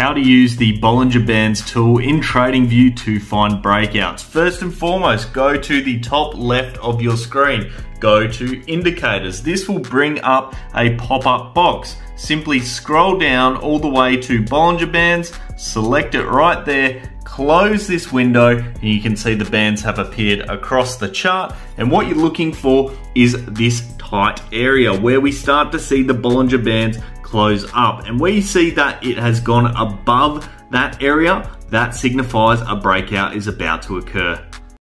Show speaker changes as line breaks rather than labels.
how to use the Bollinger Bands tool in TradingView to find breakouts. First and foremost, go to the top left of your screen. Go to indicators. This will bring up a pop-up box. Simply scroll down all the way to Bollinger Bands, select it right there, close this window and you can see the bands have appeared across the chart and what you're looking for is this tight area where we start to see the Bollinger Bands close up. And we see that it has gone above that area, that signifies a breakout is about to occur.